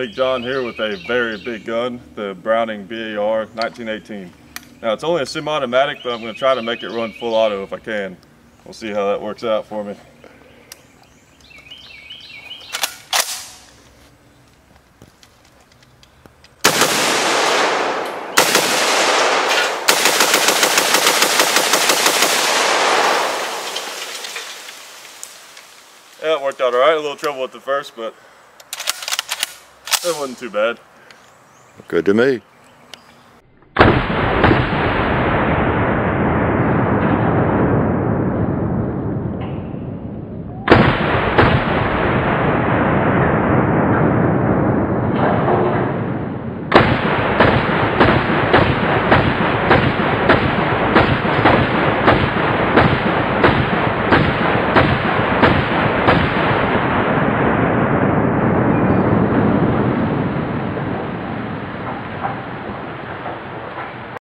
Big John here with a very big gun, the Browning BAR 1918. Now it's only a semi-automatic, but I'm going to try to make it run full auto if I can. We'll see how that works out for me. Yeah, it worked out all right. A little trouble with the first, but it wasn't too bad. Good to me.